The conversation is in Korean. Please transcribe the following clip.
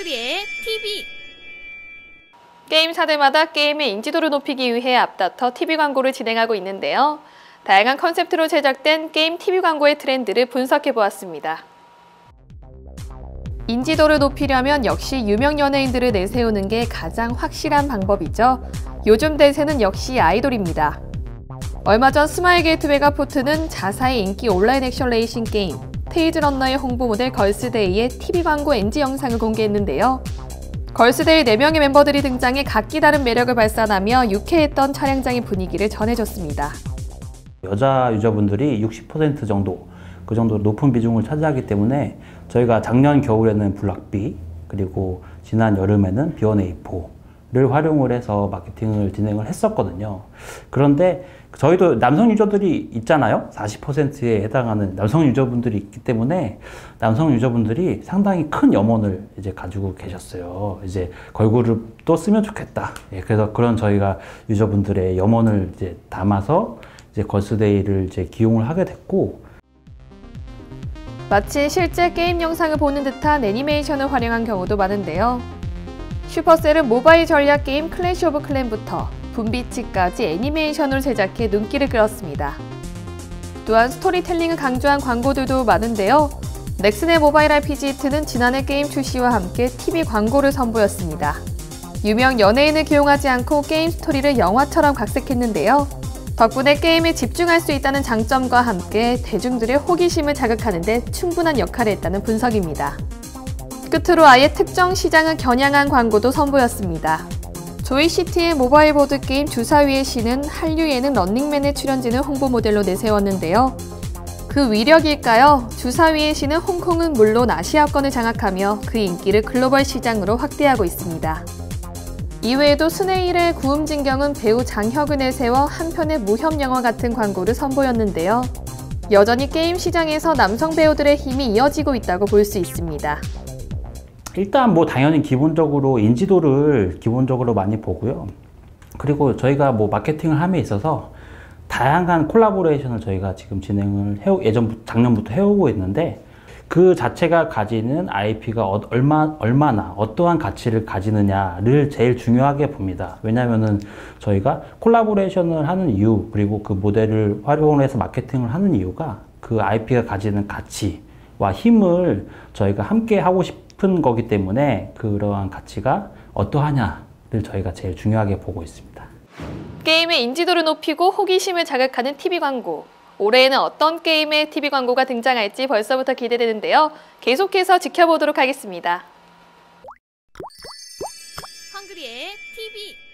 헝그리앱 TV 게임사들마다 게임의 인지도를 높이기 위해 앞다퉈 TV 광고를 진행하고 있는데요. 다양한 컨셉트로 제작된 게임 TV 광고의 트렌드를 분석해 보았습니다. 인지도를 높이려면 역시 유명 연예인들을 내세우는 게 가장 확실한 방법이죠. 요즘 대세는 역시 아이돌입니다. 얼마 전 스마일게이트 메가포트는 자사의 인기 온라인 액션 레이싱 게임 테일즈런너의 홍보 모델 걸스데이의 TV 광고 NG 영상을 공개했는데요. 걸스데이 4명의 멤버들이 등장해 각기 다른 매력을 발산하며 유쾌했던 촬영장의 분위기를 전해줬습니다. 여자 유저분들이 60% 정도 그 정도 높은 비중을 차지하기 때문에 저희가 작년 겨울에는 블락비 그리고 지난 여름에는 B1A4 를 활용을 해서 마케팅을 진행을 했었거든요. 그런데 저희도 남성 유저들이 있잖아요. 40%에 해당하는 남성 유저분들이 있기 때문에 남성 유저분들이 상당히 큰 염원을 이제 가지고 계셨어요. 이제 걸그룹도 쓰면 좋겠다. 예, 그래서 그런 저희가 유저분들의 염원을 이제 담아서 이제 걸스데이를 이제 기용을 하게 됐고 마치 실제 게임 영상을 보는 듯한 애니메이션을 활용한 경우도 많은데요. 슈퍼셀은 모바일 전략 게임 클래시 오브 클랜부터 붐비치까지 애니메이션으로 제작해 눈길을 끌었습니다. 또한 스토리텔링을 강조한 광고들도 많은데요. 넥슨의 모바일 RPG 히트는 지난해 게임 출시와 함께 TV 광고를 선보였습니다. 유명 연예인을 기용하지 않고 게임 스토리를 영화처럼 각색했는데요. 덕분에 게임에 집중할 수 있다는 장점과 함께 대중들의 호기심을 자극하는 데 충분한 역할을 했다는 분석입니다. 끝으로 아예 특정 시장을 겨냥한 광고도 선보였습니다. 조이시티의 모바일 보드게임 주사위의 신은 한류 예능 런닝맨의 출연진을 홍보 모델로 내세웠는데요. 그 위력일까요? 주사위의 신은 홍콩은 물론 아시아권을 장악하며 그 인기를 글로벌 시장으로 확대하고 있습니다. 이외에도 스네일의 구음 진경은 배우 장혁을 내세워 한편의 무협 영화 같은 광고를 선보였는데요. 여전히 게임 시장에서 남성 배우들의 힘이 이어지고 있다고 볼 수 있습니다. 일단 뭐 당연히 기본적으로 인지도를 기본적으로 많이 보고요. 그리고 저희가 뭐 마케팅을 함에 있어서 다양한 콜라보레이션을 저희가 지금 진행을 해 예전 작년부터 해오고 있는데 그 자체가 가지는 IP가 어, 얼마, 얼마나 어떠한 가치를 가지느냐를 제일 중요하게 봅니다. 왜냐하면은 저희가 콜라보레이션을 하는 이유 그리고 그 모델을 활용해서 마케팅을 하는 이유가 그 IP가 가지는 가치와 힘을 저희가 함께 하고 싶은 거기 때문에 그러한 가치가 어떠하냐를 저희가 제일 중요하게 보고 있습니다. 게임의 인지도를 높이고 호기심을 자극하는 TV 광고. 올해에는 어떤 게임의 TV 광고가 등장할지 벌써부터 기대되는데요. 계속해서 지켜보도록 하겠습니다. 헝그리의 TV